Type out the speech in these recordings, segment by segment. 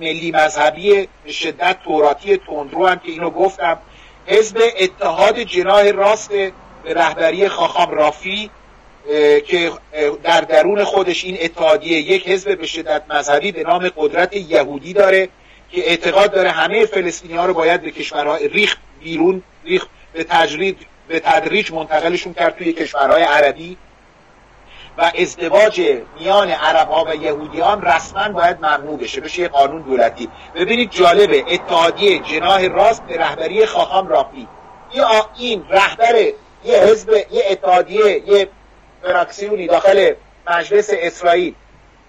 ملی مذهبی شدت توراتی تندرو هم که اینو گفتم. حزب اتحاد جناه راست به رهبری خاخام رافی که در درون خودش این اتحادیه یک حزب به شدت مذهبی به نام قدرت یهودی داره که اعتقاد داره همه فلسطینی ها رو باید به کشورهای ریخ بیرون ریخ به تجرید به تدریج منتقلشون کرد توی کشورهای عربی. و ازدواج میان عرب ها و یهودیان رسما باید ممنوع بشه. بشه یه قانون دولتی. ببینید جالبه اتحادیه جناه راست به رهبری خاخام رافی یا این رهبر یه حزب یه اتحادیه یه فراکسیونی داخل مجلس اسرائیل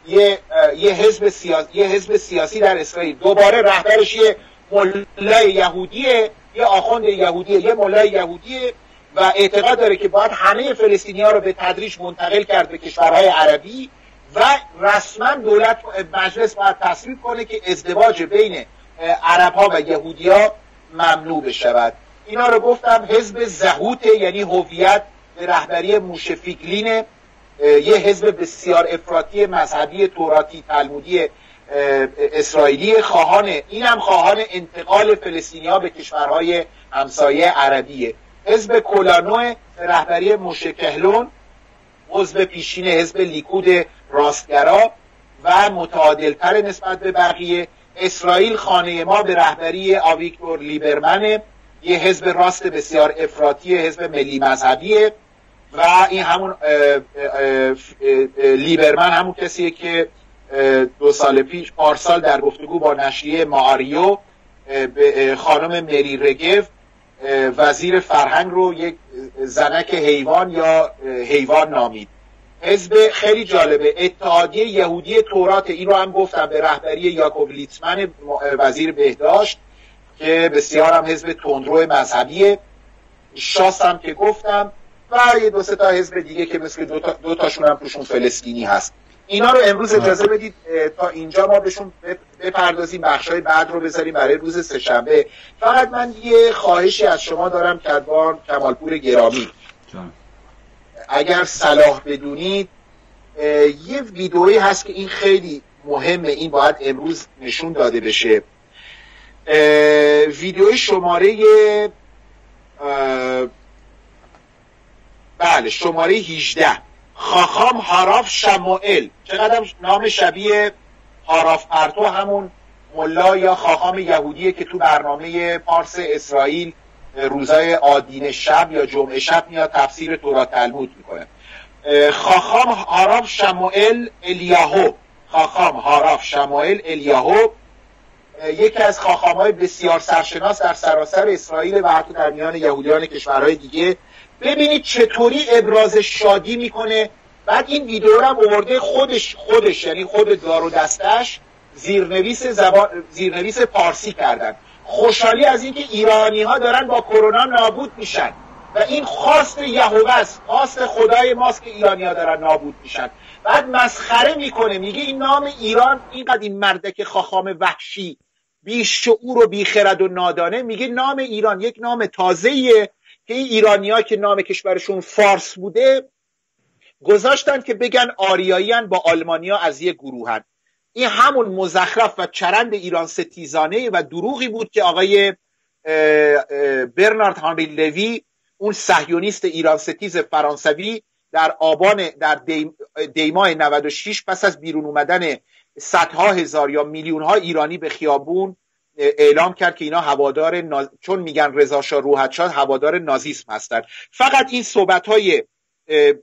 یه یه حزب سیاسی یه حزب سیاسی در اسرائیل. دوباره رهبرش یه ملای یهودیه یه آخوند یهودیه یه ملای یهودیه. و اعتقاد داره که باید همه فلسطینی ها رو به تدریج منتقل کرد به کشورهای عربی و رسما دولت مجلس باید تصویب کنه که ازدواج بین عرب ها و یهودی ها ممنوع بشود. اینا رو گفتم حزب زهوت یعنی هویت به رهبری موشفیگلین یه حزب بسیار افراطی مذهبی توراتی تلمودی اسرائیلی خواهان این هم خواهان انتقال فلسطینی ها به کشورهای همسایه عربیه. حزب کولانو رهبری موشه کهلون عضو پیشین حزب لیکود راستگرا و متعادلتر نسبت به بقیه اسرائیل خانه ما به رهبری آویکتور لیبرمنه یه حزب راست بسیار افراطی حزب ملی مذهبیه و این همون لیبرمن همون کسیه که دو سال پیش پارسال در گفتگو با نشریه ماریو خانم مری رگف وزیر فرهنگ رو یک زنک حیوان یا حیوان نامید. حزب خیلی جالبه. اتحادیه یهودی تورات این رو هم گفتم به رهبری یاکوب لیتمن وزیر بهداشت که بسیار هم حزب تندرو مذهبیه. شاست هم که گفتم و یه دو سه تا حزب دیگه که مثل دو, تا دو تاشون هم توشون فلسطینی هست. اینا رو امروز اجازه بدید تا اینجا ما بهشون بپردازیم بخشای بعد رو بذاریم برای روز سهشنبه. فقط من یه خواهشی از شما دارم کدوان کمالپور گرامی. اگر صلاح بدونید یه ویدئویی هست که این خیلی مهمه این باید امروز نشون داده بشه. ویدئوی شماره بله شماره 18 خاخام هاراف شمائل چقدر نام شبیه هاراف پرتو همون ملا یا خاخام یهودیه که تو برنامه پارس اسرائیل روزای آدین شب یا جمعه شب میاد تفسیر تورات تلمود می‌کنه. خاخام هاراف شمائل الیاهو. خاخام هاراف شمائل الیاهو. یکی از خاخام های بسیار سرشناس در سراسر اسرائیل و حتی در میان یهودیان کشورهای دیگه ببینید چطوری ابراز شادی می‌کنه. بعد این ویدیو رو هم آورده خودش خودش یعنی خود دار و دستش زیرنویس زبان زیرنویس پارسی کردن. خوشحالی از اینکه ایرانی ها دارن با کرونا نابود میشن. و این خواست یهوه است. خواست خدای ماست که ایرانی ها دارن نابود میشن. بعد مسخره می‌کنه. میگه این نام ایران اینقدر این مردک خاخام وحشی بی شعور و بی خرد و نادانه. میگه نام ایران یک نام تازهیه که این ایرانی که نام کشورشون فارس بوده گذاشتن که بگن آریاییان با آلمانیا از یک گروهن. این همون مزخرف و چرند ایران ستیزانه و دروغی بود که آقای برنارد هانری لوی اون صهیونیست ایران ستیز فرانسوی در آبان در دیماه 96 پس از بیرون اومدن صدها هزار یا میلیون ها ایرانی به خیابون اعلام کرد که اینا هوادار ناز... چون میگن رضا شاه روحتشاد هوادار نازیسم هستن فقط این صحبت های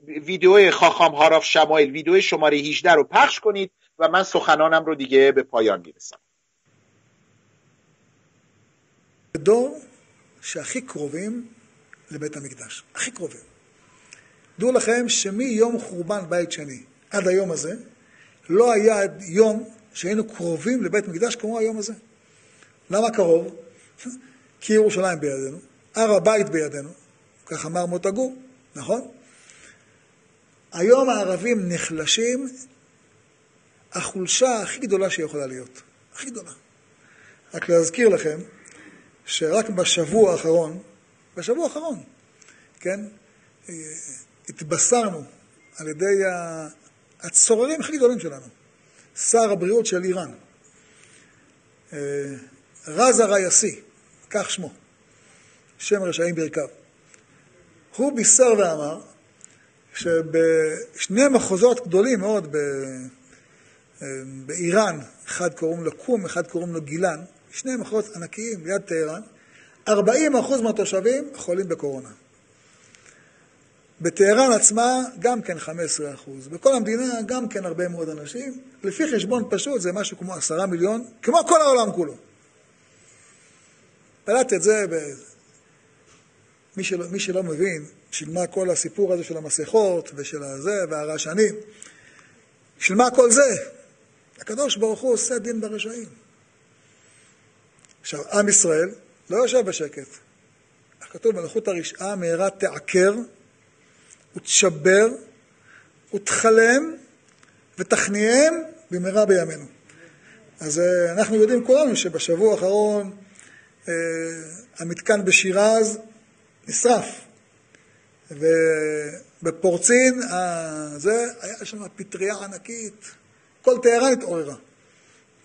ویدیو خاخام هاراف شمایل ویدیو شماره 18 رو پخش کنید و من سخنانم رو دیگه به פויאן میرسم. דור שהכי קרובים לבית המקדש, הכי קרובים. דעו לכם שמיום חורבן בית שני עד היום הזה, לא היה יום שהיינו קרובים לבית מקדש כמו היום הזה. למה קרוב? כי ירושלים בידינו, הר הבית בידינו, כך אמר מוטה גור, נכון? היום הערבים נחלשים החולשה הכי גדולה שיכולה להיות, הכי גדולה. רק להזכיר לכם שרק בשבוע האחרון, בשבוע האחרון, כן, התבשרנו על ידי הצוררים הכי גדולים שלנו, שר הבריאות של איראן, רז הרייסי, כך שמו, שם רשעים ברכיו. הוא בישר ואמר שבשני מחוזות גדולים מאוד באיראן, אחד קוראים לו קום, אחד קוראים לו גילן, שני מחוזות ענקיים ליד טהרן, 40% מהתושבים חולים בקורונה. בטהרן עצמה גם כן 15 אחוז. בכל המדינה גם כן הרבה מאוד אנשים. לפי חשבון פשוט זה משהו כמו עשרה מיליון, כמו כל העולם כולו. פלט את זה, ב... מי, שלא, מי שלא מבין, בשביל מה כל הסיפור הזה של המסכות ושל הזה והרעשנים, בשביל מה כל זה? הקדוש ברוך הוא עושה דין ברשעים. עכשיו, עם ישראל לא יושב בשקט. כתוב מלכות הרשעה מהרה תעקר ותשבר ותכלם ותכניעם במהרה בימינו. אז אה, אנחנו יודעים כולנו שבשבוע האחרון המתקן בשירז נשרף, ובפורצין זה, היה שם פטריה ענקית, כל טהרן התעוררה.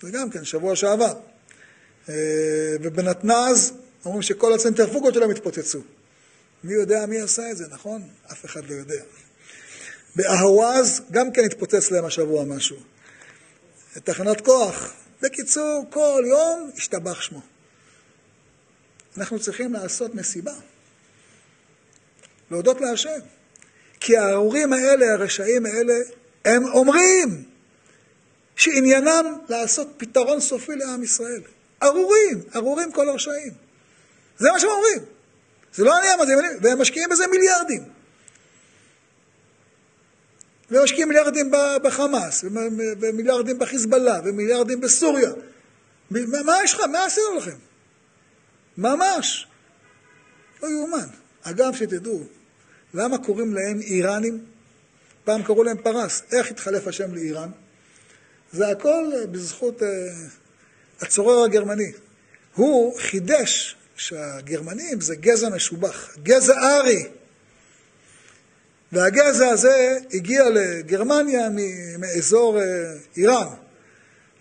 זה גם כן, שבוע שעבר. אה, ובנתנז אומרים שכל הצנטרפוגות שלהם התפוצצו. מי יודע מי עשה את זה, נכון? אף אחד לא יודע. באהווז גם כן התפוצץ להם השבוע משהו. תחנת כוח. בקיצור, כל יום השתבח שמו. אנחנו צריכים לעשות מסיבה. להודות להשם. כי הארורים האלה, הרשעים האלה, הם אומרים שעניינם לעשות פתרון סופי לעם ישראל. ארורים, ארורים כל הרשעים. זה מה שהם אומרים. זה לא אני אמרתי, והם משקיעים בזה מיליארדים. והם משקיעים מיליארדים בחמאס, ומיליארדים בחיזבאללה, ומיליארדים בסוריה. מה יש לך? מה עשינו לכם? ממש. לא יאומן. אגב, שתדעו, למה קוראים להם איראנים? פעם קראו להם פרס. איך התחלף השם לאיראן? זה הכל בזכות uh, הצורר הגרמני. הוא חידש שהגרמנים זה גזע משובח, גזע ארי. והגזע הזה הגיע לגרמניה מאזור אה, איראן.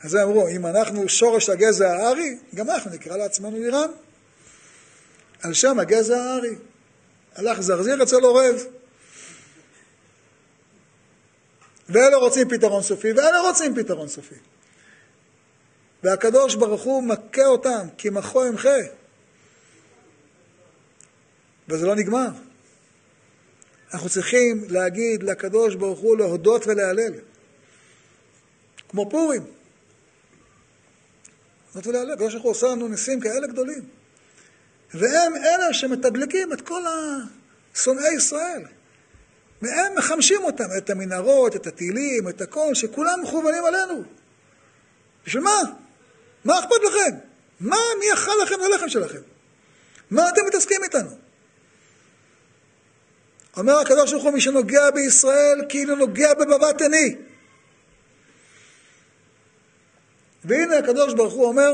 אז הם אמרו, אם אנחנו שורש הגזע הארי, גם אנחנו נקרא לעצמנו איראן. על שם הגזע הארי. הלך זרזיר אצל עורב. ואלה רוצים פתרון סופי, ואלה רוצים פתרון סופי. והקדוש ברוך הוא מכה אותם, כי מחו ימחה. וזה לא נגמר. אנחנו צריכים להגיד לקדוש ברוך הוא להודות ולהלל. כמו פורים. להודות ולהלל. הקדוש ברוך הוא עושה לנו ניסים כאלה גדולים. והם אלה שמתדלקים את כל שונאי ישראל. והם מחמשים אותם, את המנהרות, את הטילים, את הכל, שכולם מכוונים עלינו. בשביל מה? מה אכפת לכם? מה, מי אכל לכם את הלחם שלכם? מה אתם מתעסקים איתנו? אומר הקדוש ברוך הוא, מי שנוגע בישראל כאילו נוגע בבבת עיני. והנה הקדוש ברוך הוא אומר,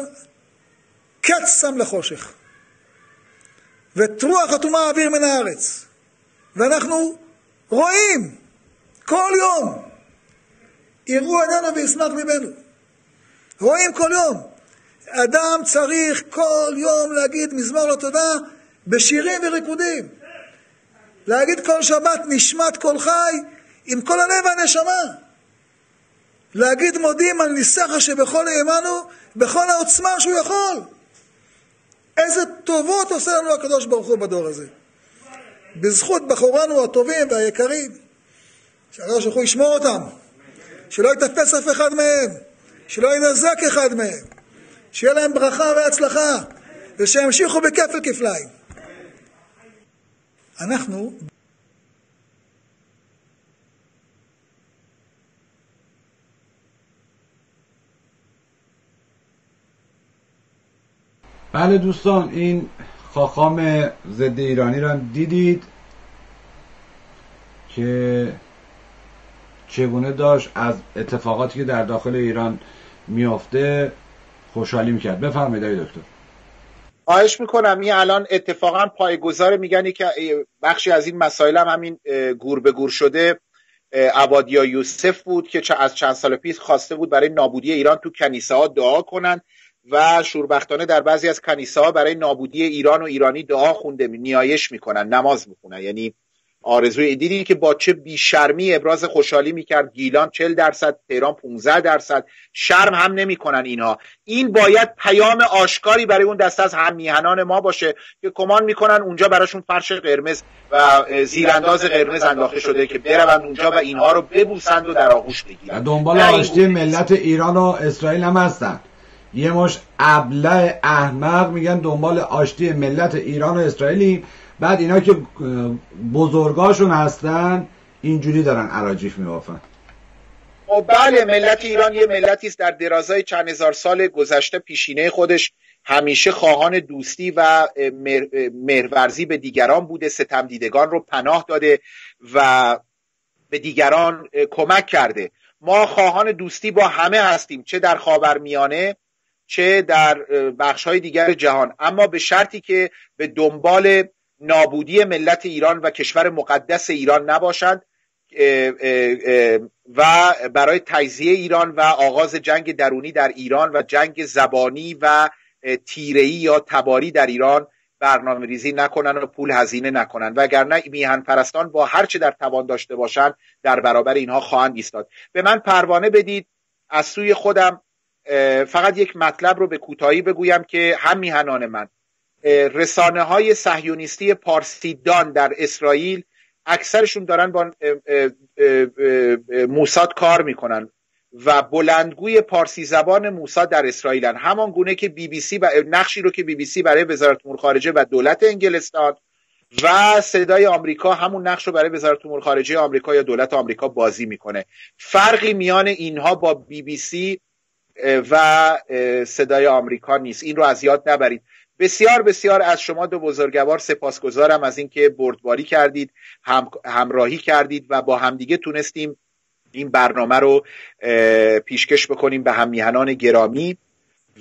קץ שם לחושך, ואת רוח הטומאה אוויר מן הארץ. ואנחנו רואים כל יום, יראו עינינו וישמח ליבנו. רואים כל יום. אדם צריך כל יום להגיד מזמור לתודה בשירים וריקודים. להגיד כל שבת נשמת כל חי עם כל הלב והנשמה. להגיד מודים על ניסחה שבכל האמנו, בכל העוצמה שהוא יכול. איזה טובות עושה לנו הקדוש ברוך הוא בדור הזה. בזכות בחורינו הטובים והיקרים, שהקדוש ברוך הוא ישמור אותם, שלא יתפס אף אחד מהם, שלא ינזק אחד מהם, שיהיה להם ברכה והצלחה, ושימשיכו בכפל כפליים. אנחנו بله دوستان این خاخام ضد ایرانی را دیدید که چگونه داشت از اتفاقاتی که در داخل ایران میافته خوشحالی می‌کرد. بفرمایید دکتر. خواهش می‌کنم این الان اتفاقا پایگذار میگنی که بخشی از این مسائل هم همین گور به گور شده عبادیا یوسف بود که از چند سال پیش خواسته بود برای نابودی ایران تو کنیسه ها دعا کنند و شوربختانه در بعضی از کنیسه برای نابودی ایران و ایرانی دعا خونده نیایش می‌کنن نماز می‌خونن. یعنی آرزوی دیدی که با چه بیشرمی ابراز خوشحالی می‌کرد. گیلان 40 درصد تهران 15 درصد. شرم هم نمی‌کنن اینها. این باید پیام آشکاری برای اون دسته از هم میهنان ما باشه که کمان می‌کنن اونجا براشون فرش قرمز و زیرانداز قرمز انداخته شده که بروند اونجا و اینها رو ببوسند و در آغوش بگیرن دنبال آشتی ملت ایران و اسرائیل هم هستن یه مش ابله احمق میگن دنبال آشتی ملت ایران و اسرائیلی. بعد اینا که بزرگاشون هستن اینجوری دارن عراجیف میبافن. و خب بله ملت ایران یه ملتی است در درازای چند هزار سال گذشته پیشینه خودش. همیشه خواهان دوستی و مهرورزی به دیگران بوده ستم دیدگان رو پناه داده و به دیگران کمک کرده. ما خواهان دوستی با همه هستیم چه در خاورمیانه چه در بخش های دیگر جهان. اما به شرطی که به دنبال نابودی ملت ایران و کشور مقدس ایران نباشند و برای تجزیه ایران و آغاز جنگ درونی در ایران و جنگ زبانی و تیرهی یا تباری در ایران برنامه ریزی نکنن و پول هزینه نکنن وگرنه میهن پرستان با هرچه در توان داشته باشند در برابر اینها خواهند ایستاد. به من پروانه بدید. از سوی خودم فقط یک مطلب رو به کوتاهی بگویم که هم میهنان من. رسانه های صهیونیستی پارسیدان در اسرائیل اکثرشون دارن با موساد کار می‌کنن و بلندگوی پارسی زبان موساد در اسرائیلن. همان گونه که بی بی سی و نقشی رو که بی بی سی برای وزارت امور خارجه و دولت انگلستان و صدای آمریکا همون نقش رو برای وزارت امور خارجه آمریکا یا دولت آمریکا بازی می‌کنه. فرقی میان اینها با بی بی سی و صدای آمریکا نیست. این رو از یاد نبرید. بسیار بسیار از شما دو بزرگوار سپاسگزارم از اینکه بردباری کردید هم، همراهی کردید و با همدیگه تونستیم این برنامه رو پیشکش بکنیم به هم میهنان گرامی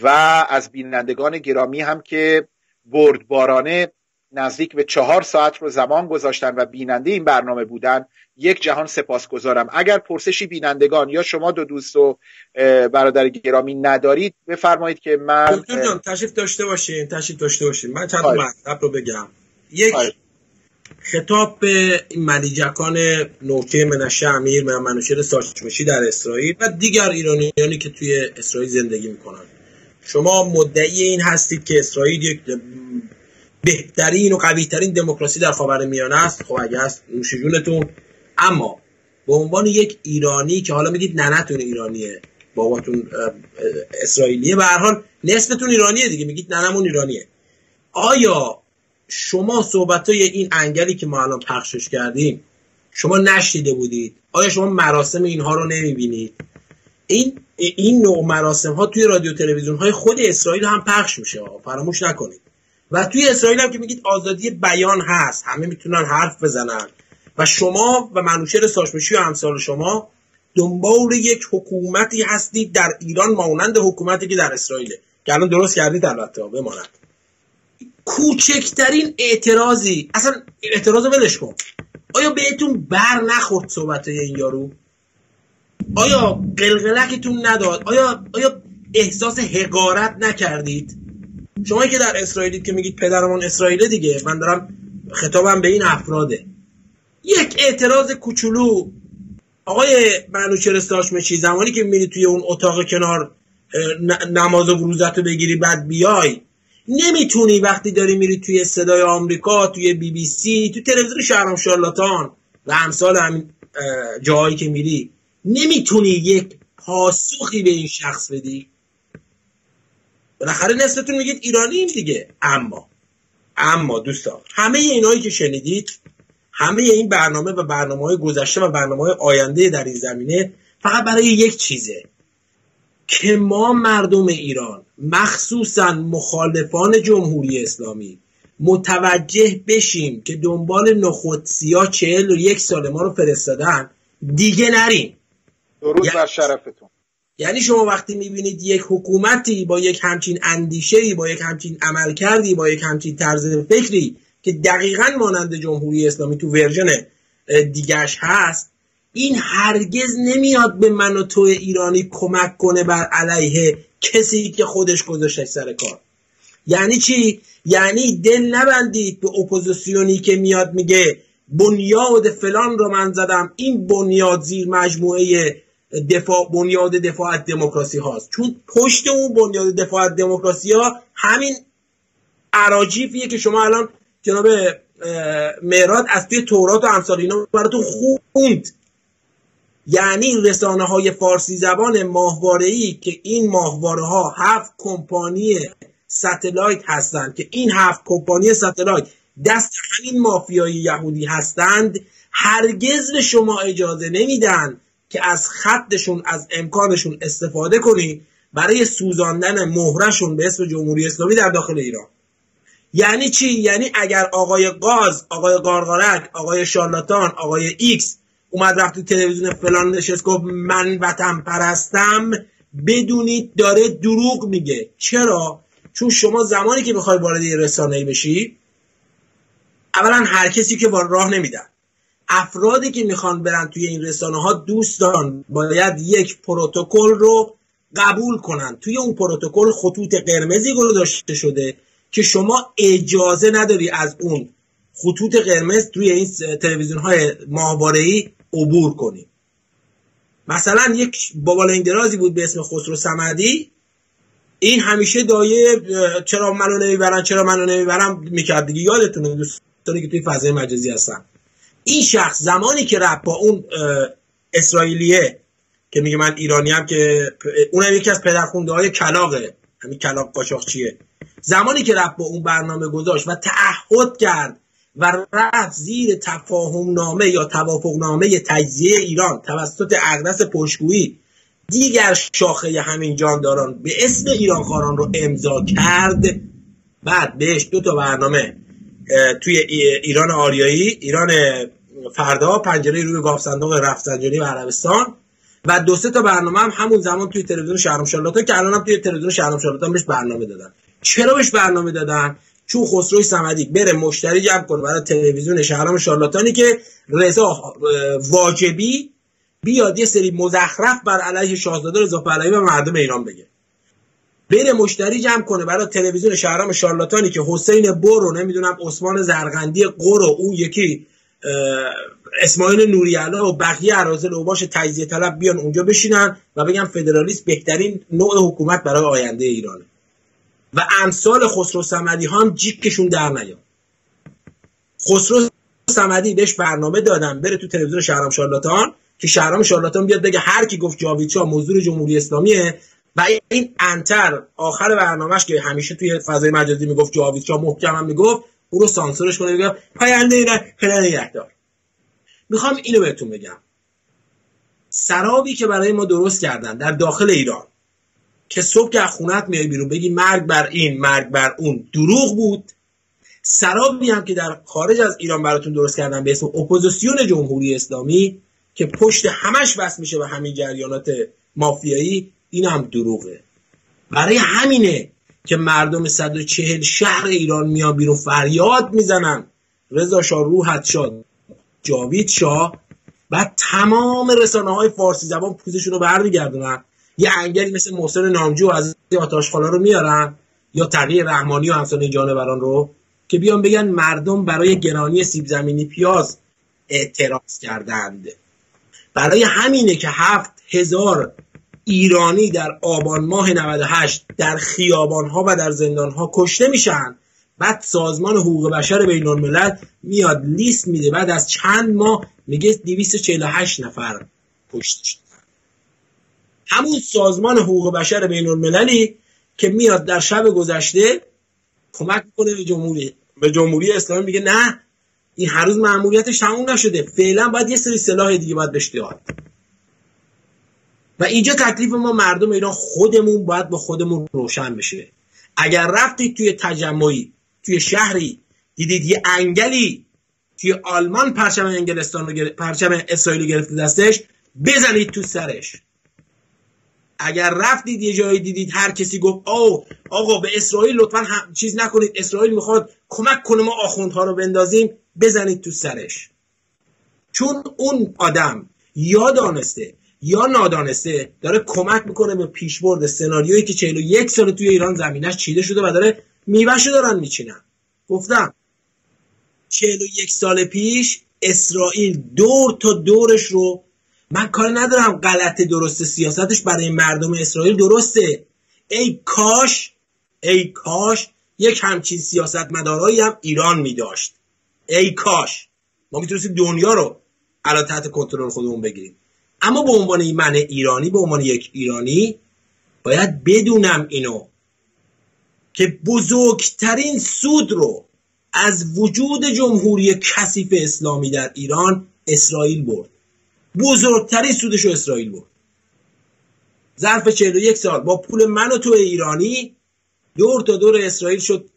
و از بینندگان گرامی هم که بردبارانه نزدیک به چهار ساعت رو زمان گذاشتن و بیننده این برنامه بودن یک جهان سپاسگزارم. اگر پرسشی بینندگان یا شما دو دوست و برادر گرامی ندارید بفرمایید که من دکتر جان تشریف داشته باشین تشریف داشته باشین. من چند مطلب رو بگم. یک خطاب به ملیجکان نوکه منشه امیر و منوشر ساچمشی در اسرائیل و دیگر ایرانیانی که توی اسرائیل زندگی می‌کنن شما مدعی این هستید که اسرائیل یک بهترین و قویترین دموکراسی در خاورمیانه است. خب اگه هست نوشجونتون اما به عنوان یک ایرانی که حالا میگید ننتون ایرانیه باباتون اسرائیلیه به هر حال نصفتون ایرانیه دیگه میگید ننمون ایرانیه. آیا شما صحبت های این انگلی که ما الان پخشش کردیم شما نشیده بودید؟ آیا شما مراسم اینها رو نمی‌بینید؟ این این نوع مراسم ها توی رادیو تلویزیون های خود اسرائیل هم پخش میشه. فراموش نکنید. و توی اسرائیل هم که میگید آزادی بیان هست همه می‌تونن حرف بزنن. و شما و منوشر ساشمشی و امثال شما دنبال یک حکومتی هستید در ایران مانند حکومتی که در اسرائیله. که الان درست کردید البته بماند. کوچکترین اعتراضی اصلا اعتراض ولش کن. آیا بهتون بر نخورد صحبت این یارو؟ آیا قلقلکتون نداد؟ آیا آیا احساس حقارت نکردید؟ شما که در اسرائیلید که میگید پدرمون اسرائیل دیگه من دارم خطابم به این افراده. یک اعتراض کوچولو آقای منوچهر استاشمچی زمانی که میری توی اون اتاق کنار نماز و روزت رو بگیری بعد بیای نمی‌تونی وقتی داری میری توی صدای آمریکا توی بی بی سی توی تلویزیون شهرام شارلاتان و امثال همین جاهایی که میری نمی‌تونی یک پاسخی به این شخص بدی. بالاخره نصفتون میگید ایرانی دیگه. اما اما دوستان همه اینایی که شنیدید همه این برنامه و برنامه های گذشته و برنامه های آینده در این زمینه فقط برای یک چیزه. که ما مردم ایران مخصوصا مخالفان جمهوری اسلامی متوجه بشیم که دنبال نخود سیاه چهل و یک سال ما رو فرستادن دیگه نریم. درود بر شرفتون. یعنی شما وقتی می‌بینید یک حکومتی با یک همچین اندیشه با یک همچین عملکردی با یک همچین طرز فکری که دقیقا مانند جمهوری اسلامی تو version دیگرش هست این هرگز نمیاد به من و تو ایرانی کمک کنه بر علیه کسی که خودش گذاشته سر کار. یعنی چی؟ یعنی دل نبندید به اپوزیسیونی که میاد میگه بنیاد فلان رو من زدم این بنیاد زیر مجموعه دفاع بنیاد دفاع از دموکراسی هاست. چون پشت اون بنیاد دفاع از دموکراسی ها همین اراجیفیه که شما الان جناب مهراد از توی تورات و امثال اینا براتون خوند. یعنی رسانه های فارسی زبان ماهواره ای که این ماهواره ها هفت کمپانی satellite هستند که این هفت کمپانی satellite دست همین مافیایی یهودی هستند هرگز به شما اجازه نمیدن که از خطشون از امکانشون استفاده کنی برای سوزاندن مهرشون به اسم جمهوری اسلامی در داخل ایران. یعنی چی؟ یعنی اگر آقای غاز آقای قارقارک آقای شارلاتان آقای ایکس اومد رفت تلویزیون فلان نشست گفت من وطن پرستم بدونید داره دروغ میگه. چرا؟ چون شما زمانی که می‌خوای وارد رسانه‌ای بشی اولا هر کسی که راه نمیدن. افرادی که می‌خوان برن توی این رسانه ها دوستان باید یک پروتکل رو قبول کنن. توی اون پروتکل خطوط قرمزی گذاشته شده که شما اجازه نداری از اون خطوط قرمز توی این تلویزیون های ماهواره عبور کنی. مثلا یک بابا درازی بود به اسم خسرو سمدی. این همیشه دایه چرا منو نمی‌برن چرا منو نمی‌برن می‌کرد دیگه. یادتونه دوستانی که توی فضای مجازی هستن این شخص زمانی که رفت با اون اسرائیلیه که میگه من ایرانی هم که اونم یکی از پدرخونده های کلاقه همین کلاق قاچاقچیه. زمانی که رفت با اون برنامه گذاشت و تعهد کرد و رفت زیر تفاهم نامه یا توافق نامه تجزیه ایران توسط اقدس پشگویی دیگر شاخه همین جانداران به اسم ایران خاران رو امضا کرد. بعد بهش دو تا برنامه. توی ایران آریایی ایران فردا پنجره روی گاف صندوق رفسنجانی و عربستان و دو سه تا برنامه هم همون زمان توی تلویزیون شهرام شارلاتان که الان هم توی تلویزیون شهرام شارلاتان بهش برنامه دادن. چرا بهش برنامه دادن؟ چون خسروی صمدی بره مشتری جمع کنه برای تلویزیون شهرام شارلاتانی که رضا واجبی بیاد یه سری مزخرف بر علیه شاهزاده رضا پهلوی و مردم ایران بگه. بره مشتری جمع کنه برای تلویزیون شهرام شارلاتانی که حسین برو نمی‌دونم عثمان زرقندی قرو اون یکی اسماعیل نوریالا و بقیه عرازل و باش تجزیه طلب بیان اونجا بشینن و بگن فدرالیست بهترین نوع حکومت برای آینده ایرانه. و امثال خسرو سمدی ها هم جیکشون در نیاد. خسرو سمدی بهش برنامه دادن بره تو تلویزیون شهرام شارلاتان که شهرام شارلاتان بیاد بگه هر کی گفت جاوید مزدور جمهوری اسلامیه و این انتر آخر برنامهش که همیشه توی فضای مجازی می‌گفت جاوید شاه محکم هم می‌گفت او رو سانسورش کنه بگه پاینده نه پدر نگهدار. می‌خوام اینو بهتون بگم. سرابی که برای ما درست کردن در داخل ایران که صبح که خونت میای بیرون بگی مرگ بر این مرگ بر اون دروغ بود. سرابی هم که در خارج از ایران براتون درست کردن به اسم اپوزیسیون جمهوری اسلامی که پشت همش وصل میشه به همین جریانات مافیایی این هم دروغه. برای همینه که مردم 140 شهر ایران میان بیرون فریاد می‌زنن. رضا شاه روحت شاد جاوید شاه و تمام رسانه های فارسی زبان پوزشون رو برمیگردونن. یه انگلی مثل محسن نامجو از آت آشغالا رو میارن یا تقیه رحمانی و همسان جانوران رو که بیان بگن مردم برای گرانی سیب زمینی پیاز اعتراض کردند. برای همینه که هفت هزار ایرانی در آبان ماه 98 در خیابان ها و در زندان ها کشته میشن. بعد سازمان حقوق بشر بین الملل میاد لیست میده. بعد از چند ماه میگه 248 نفر کشته شدن. همون سازمان حقوق بشر بین المللی که میاد در شب گذشته کمک کنه به جمهوری به جمهوری اسلامی میگه نه این هر روز مأموریتش تموم نشده. فعلا باید یه سری سلاح دیگه باید بهش و اینجا تکلیف ما مردم ایران خودمون باید به خودمون روشن بشه. اگر رفتید توی تجمعی توی شهری دیدید یه انگلی توی آلمان پرچم انگلستان رو پرچم اسرائیل گرفته دستش بزنید تو سرش. اگر رفتید یه جایی دیدید هر کسی گفت او آقا به اسرائیل لطفا چیز نکنید اسرائیل می‌خواد کمک کنه ما آخوندها رو بندازیم بزنید تو سرش. چون اون آدم یا دانسته یا نادانسته داره کمک می‌کنه به پیشبرد سناریویی که 41 سال توی ایران زمینش چیده شده و داره میوهشو دارن میچینن. گفتم 41 سال پیش اسرائیل دور تا دورش رو من کار ندارم غلط درست سیاستش برای مردم اسرائیل درسته. ای کاش ای کاش یک همچین سیاست مدارایی هم ایران می داشت ای کاش ما می‌تونستیم دنیا رو علا تحت کنترل خودمون بگیریم. اما به عنوان من ایرانی به عنوان یک ایرانی باید بدونم اینو که بزرگترین سود رو از وجود جمهوری کثیف اسلامی در ایران اسرائیل برد. بزرگترین سودش رو اسرائیل برد. ظرف 41 سال با پول من و تو ایرانی دور تا دور اسرائیل شد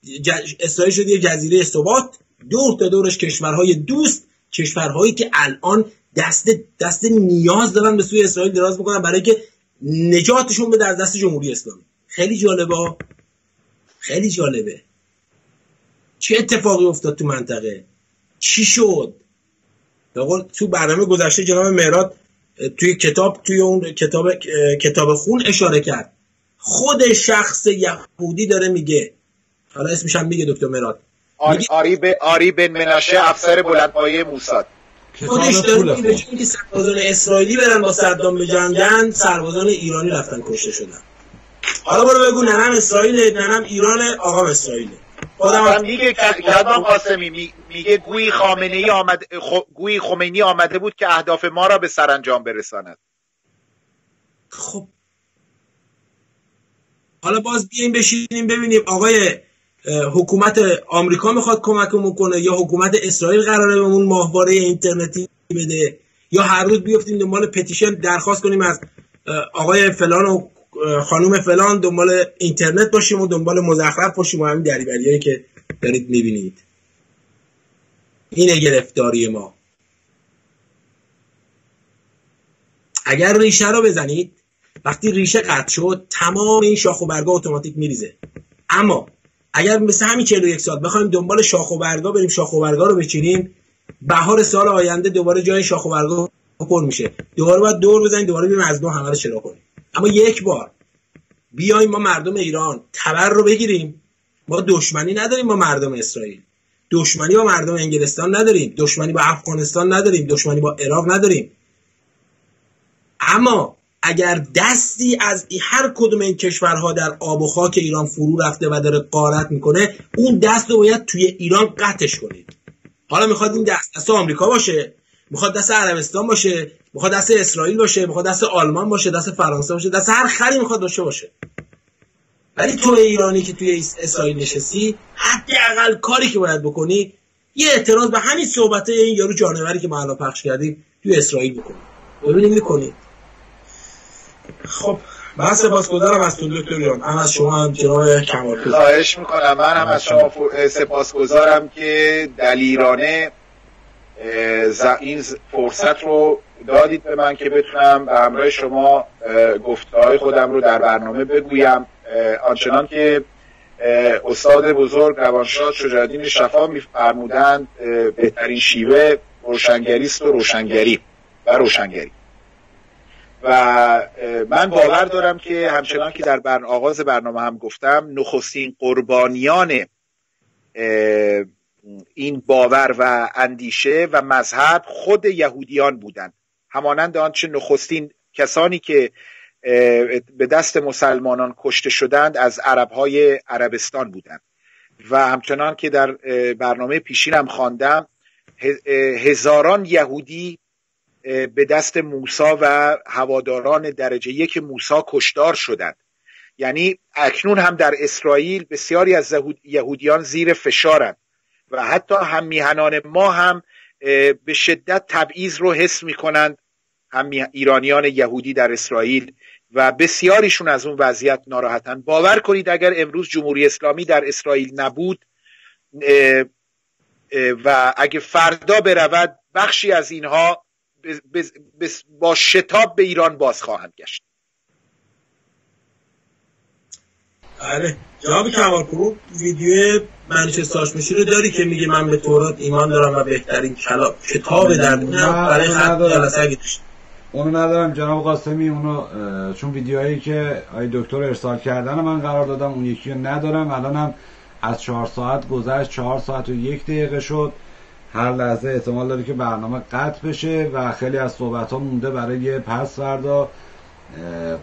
اسرائیل شد یه جزیره ثبات دور تا دورش کشورهای دوست کشورهایی که الان دست دست نیاز دارن به سوی اسرائیل دراز می‌کنن برای که نجاتشون به در دست جمهوری اسلامی. خیلی جالبه. خیلی جالبه. چه اتفاقی افتاد تو منطقه؟ چی شد؟ تو برنامه گذشته جناب مهراد توی کتاب توی اون کتاب کتاب خون اشاره کرد. خود شخص یهودی داره میگه. حالا اسمش هم میگه دکتر مراد آری, به آری بن مناشه افسر بلندپایه موساد. خودش داره میگه که سربازان اسرائیلی برن با صدام بجنگن سربازان ایرانی رفتن کشته شدن. حالا برو بگو ننم اسرائیل ننم ایران آقا اسرائیل. خودم میگه کلام قاسمی میگه گویی خامنه ای آمد گویی خمینی آمده بود که اهداف ما را به سرانجام برساند. خب. حالا باز بیایم بشینیم ببینیم. آقای حکومت آمریکا می‌خواد کمکمون کنه یا حکومت اسرائیل قراره بهمون ماهواره اینترنتی بده یا هر روز بیفتیم دنبال پتیشن درخواست کنیم از آقای فلان و خانوم فلان دنبال اینترنت باشیم و دنبال مزخرف باشیم و همین دریوریایی که دارید می‌بینید. اینه گرفتاری ما. اگر ریشه رو بزنید وقتی ریشه قطع شد تمام این شاخ و برگا اتوماتیک میریزه. اما اگر مثل همین 41 سال بخوایم دنبال شاخ و برگا بریم شاخ و برگا رو بچینیم بهار سال آینده دوباره جای شاخ و برگا پر میشه. دوباره باید دور بزنیم دوباره بریم از نو همه رو چرا کنیم. اما یک بار بیایم ما مردم ایران تبر رو بگیریم. ما دشمنی نداریم با مردم اسرائیل. دشمنی با مردم انگلستان نداریم. دشمنی با افغانستان نداریم. دشمنی با عراق نداریم. اما اگر دستی از هر کدوم این کشورها در آب و خاک ایران فرو رفته و داره قارت می‌کنه اون دست رو باید توی ایران قطعش کنید. حالا می‌خواد این دست دست آمریکا باشه می‌خواد دست عربستان باشه می‌خواد دست اسرائیل باشه می‌خواد دست آلمان باشه دست فرانسه باشه دست هر خری می‌خواد باشه باشه. ولی تو ایرانی که توی اسرائیل نشستی حداقل کاری که باید بکنی یه اعتراض به همین صحبته این یارو جانوری که ما الان پخش کردیم توی اسرائیل بکنی ببینیم می‌کنی. خب من سپاسگزارم از تو دکتر هم از شما هم جناب کمال خواهش می‌کنم. من هم از شما سپاسگزارم که دلیرانه این فرصت رو دادید به من که بتونم به همراه شما گفته خودم رو در برنامه بگویم. آنچنان که استاد بزرگ روانشاد شجاعالدین شفا میفرمودند بهترین شیوه روشنگری است و روشنگری و روشنگری. و من باور دارم که همچنان که در بر آغاز برنامه هم گفتم نخستین قربانیان این باور و اندیشه و مذهب خود یهودیان بودند. همانند آنچه نخستین کسانی که به دست مسلمانان کشته شدند از عربهای عربستان بودند. و همچنان که در برنامه پیشینم خواندم هزاران یهودی به دست موسا و هواداران درجه یک موسا کشدار شدند. یعنی اکنون هم در اسرائیل بسیاری از یهودیان زیر فشارند و حتی هم میهنان ما هم به شدت تبعیض رو حس می‌کنند. هم ایرانیان یهودی در اسرائیل و بسیاریشون از اون وضعیت ناراحتن. باور کنید اگر امروز جمهوری اسلامی در اسرائیل نبود و اگه فردا برود بخشی از اینها با شتاب به ایران باز خواهند گشت. آره جواب کمال کرو ویدیو منچستر میشی رو داری که میگه من به تورات ایمان دارم و بهترین کتاب در دنیا برای خط جلسه اونو ندارم. جناب قاسمی اونو چون ویدیوهایی که آی دکتر ارسال کردن من قرار دادم اون یکی رو ندارم. الانم از چهار ساعت گذشت چهار ساعت و یک دقیقه شد. هر لحظه احتمال داره که برنامه قطع بشه و خیلی از صحبت ها مونده برای پس فردا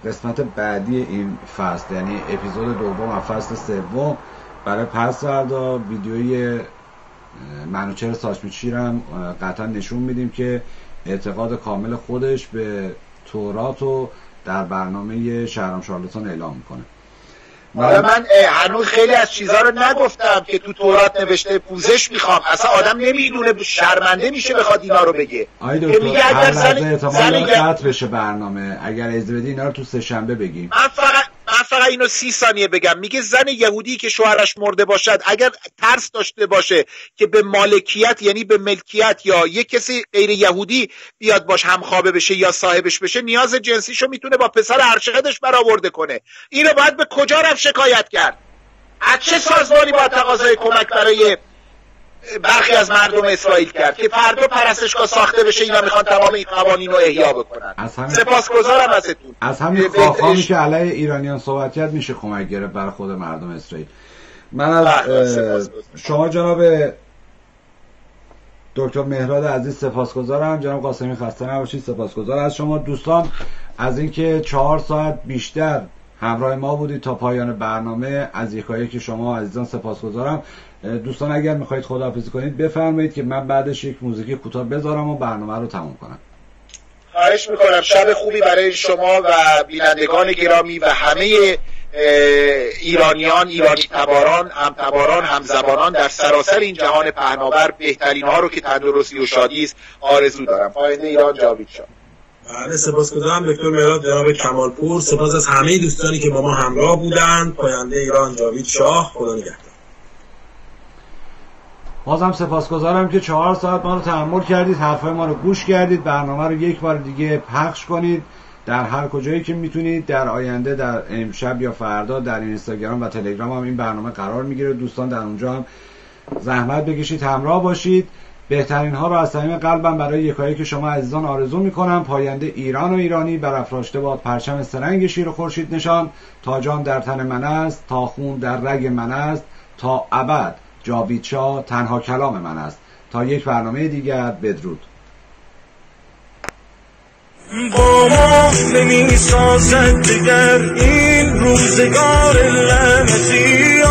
قسمت بعدی این فصل یعنی اپیزود دوم و فصل سوم. برای پس فردا ویدیوی منوچر ساچمیچی هم قطعا نشون میدیم که اعتقاد کامل خودش به تورات رو در برنامه شهرام شارلتون اعلام می‌کنه. حالا من هنوز خیلی از چیزها رو نگفتم که تو تورات نوشته پوزش می‌خوام. اصلا آدم نمی‌دونه شرمنده میشه بخواد اینا رو بگه. آی دکتر هر لحظه احتمال قطع بشه برنامه. اگر از بدی اینا رو تو سه شنبه بگیم. من فقط فقط اینو سی ثانیه بگم. میگه زن یهودی که شوهرش مرده باشد اگر ترس داشته باشه که به مالکیت یعنی به ملکیت یا یک کسی غیر یهودی بیاد باش همخوابه بشه یا صاحبش بشه نیاز جنسیشو می‌تونه با پسر ارشدش برآورده کنه. اینو باید به کجا رفت شکایت کرد؟ از چه سازمانی با تقاضای کمک برای برخی از مردم اسرائیل کرد که فردا پرستشگاه ساخته بشه اینا می‌خوان تمام این قوانین رو احیا بکنن. از همین سپاسگزارم ازتون. از همین خواهامی که علیه ایرانیان صحبت کرد میشه کمک گرفت برای خود مردم اسرائیل. من از بله، شما جناب دکتر مهراد عزیز سپاسگزارم. جناب قاسمی خسته نباشید سپاسگزار از شما. دوستان از اینکه چهار ساعت بیشتر همراه ما بودید تا پایان برنامه از یکایی که شما عزیزان سپاسگزارم. دوستان اگر می‌خواید خداحافظی کنید بفرمایید که من بعدش یک موزیک کوتاه بذارم و برنامه رو تموم کنم. خواهش می‌کنم. شب خوبی برای شما و بینندگان گرامی و همه ایرانیان ایرانی تباران هم تباران هم زبانان در سراسر این جهان پهناور بهترین ها رو که تندرستی و شادی است آرزو دارم. پاینده ایران جاوید شد بله سپاسگزارم دکتر مهراد جناب کمالپور. سپاس از همه دوستانی که با ما همراه بودند. پاینده ایران جاوید شاه. خدا نگهدار. بازم سپاسگزارم که چهار ساعت ما رو تحمل کردید حرفای ما رو گوش کردید برنامه رو یک بار دیگه پخش کنید. در هر کجایی که می‌تونید در آینده در امشب یا فردا در اینستاگرام و تلگرام هم این برنامه قرار می‌گیره. دوستان در اونجا هم زحمت بکشید همراه باشید. بهترین ها رو از صمیم قلبم برای یکایی که شما عزیزان آرزو می‌کنم. پاینده ایران و ایرانی برافراشته باد پرچم سرنگ شیر و خورشید نشان. تا جان در تن من است تا خون در رگ من است تا ابد. جاوید تنها کلام من است. تا یک برنامه دیگر بدرود. با ما نمی سازد دیگر این روزگار لعنتی